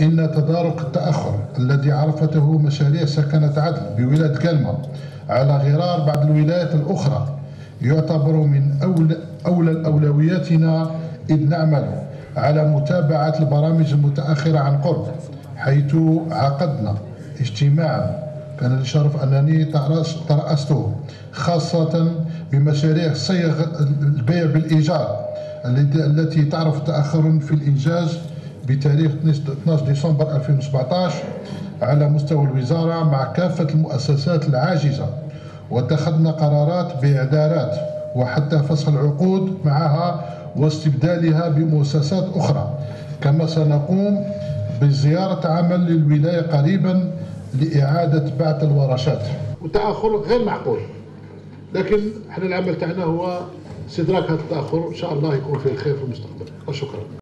فإن تدارك التأخر الذي عرفته مشاريع سكنة عدن بولاية كلمة على غرار بعض الولايات الأخرى يعتبر من أولى, أولى الأولوياتنا إذ نعمل على متابعة البرامج المتأخرة عن قرب حيث عقدنا اجتماعا. كان لي شرف أنني ترأسته خاصة بمشاريع صيغ البيع بالإيجار التي تعرف تأخر في الإنجاز بتاريخ 12 ديسمبر 2017 على مستوى الوزارة مع كافة المؤسسات العاجزة واتخذنا قرارات بإعدارات وحتى فسخ العقود معها واستبدالها بمؤسسات أخرى. كما سنقوم بزيارة عمل للولاية قريبا لإعادة بعث الورشات. وتأخر غير معقول لكن إحنا العمل تاعنا هو استدراك هذا التأخر إن شاء الله يكون فيه الخير في المستقبل. وشكرا